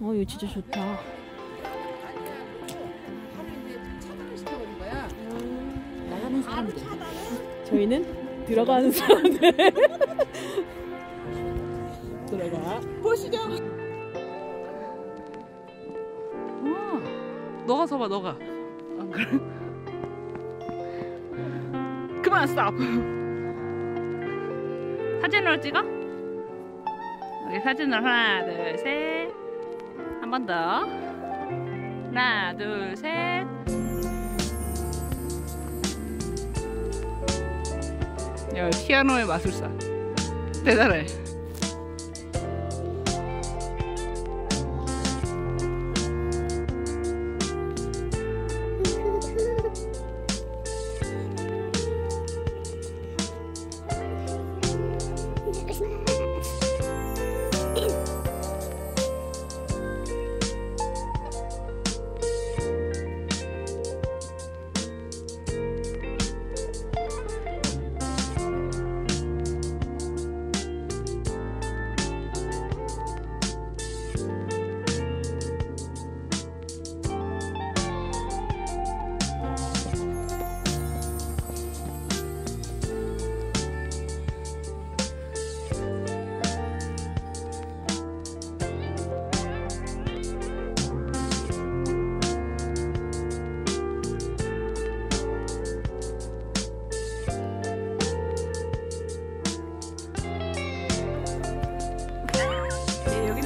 어 이거 진짜 좋다. 나가는 사람들. 저희는 들어가는 사람들. 들어가. 보시죠. 와, 너가 서봐, 너가. 아, 그래? 그만 스탑. 사진으로 찍어? 여기 사진으로 하나, 둘, 셋. 한 번 더. 하나, 둘, 셋. 야, 피아노의 마술사. 대단해.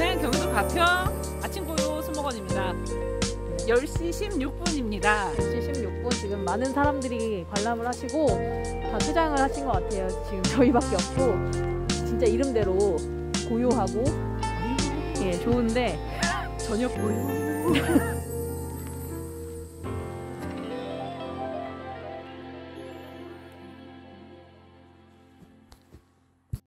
여기는 경기도 가평 아침 고요 수목원입니다. 10시 16분입니다. 16분 지금 많은 사람들이 관람을 하시고 다 퇴장을 하신 것 같아요. 지금 저희밖에 없고 진짜 이름대로 고요하고 예 좋은데 저녁 고요.